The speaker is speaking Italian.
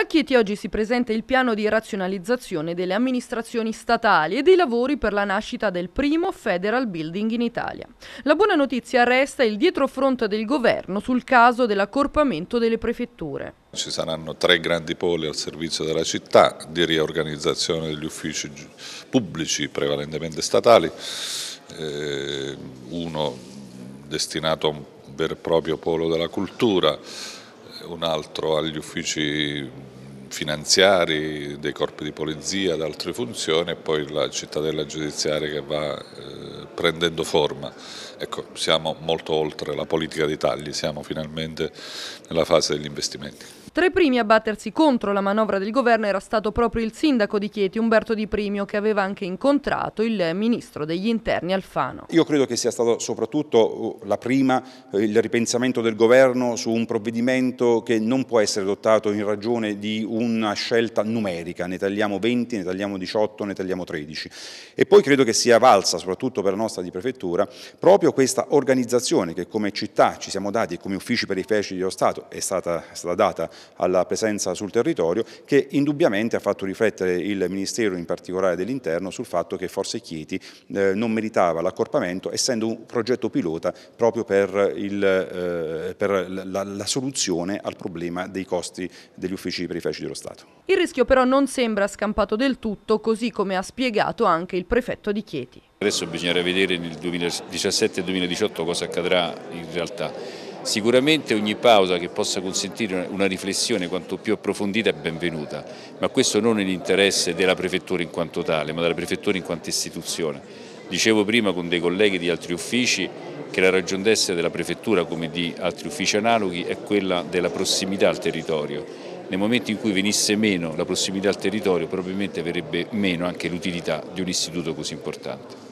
Al Chieti oggi si presenta il piano di razionalizzazione delle amministrazioni statali e dei lavori per la nascita del primo Federal Building in Italia. La buona notizia resta il dietrofront del governo sul caso dell'accorpamento delle prefetture. Ci saranno tre grandi poli al servizio della città di riorganizzazione degli uffici pubblici prevalentemente statali, eh, uno destinato a un vero e proprio polo della cultura, un altro agli uffici finanziari, dei corpi di polizia, ad altre funzioni e poi la cittadella giudiziaria che va eh, prendendo forma. Ecco, siamo molto oltre la politica dei tagli, siamo finalmente nella fase degli investimenti. Tra i primi a battersi contro la manovra del governo era stato proprio il sindaco di Chieti, Umberto Di Primio, che aveva anche incontrato il ministro degli interni Alfano. Io credo che sia stato soprattutto uh, la prima, eh, il ripensamento del governo su un provvedimento che non può essere adottato in ragione di una scelta numerica, ne tagliamo 20, ne tagliamo 18, ne tagliamo 13. E poi credo che sia valsa, soprattutto per la nostra di prefettura, proprio questa organizzazione che come città ci siamo dati e come uffici periferici dello Stato è stata, è stata data alla presenza sul territorio, che indubbiamente ha fatto riflettere il Ministero, in particolare dell'Interno, sul fatto che Forse Chieti eh, non meritava l'accorpamento, essendo un progetto pilota proprio per, il, eh, per la, la soluzione al problema dei costi degli uffici periferici dello Stato. Il rischio però non sembra scampato del tutto, così come ha spiegato anche il prefetto di Chieti. Adesso bisognerà vedere nel 2017 e 2018 cosa accadrà in realtà. Sicuramente ogni pausa che possa consentire una riflessione quanto più approfondita è benvenuta, ma questo non nell'interesse della prefettura in quanto tale, ma della prefettura in quanto istituzione. Dicevo prima con dei colleghi di altri uffici che la ragion d'essere della prefettura come di altri uffici analoghi è quella della prossimità al territorio. Nel momento in cui venisse meno la prossimità al territorio probabilmente verrebbe meno anche l'utilità di un istituto così importante.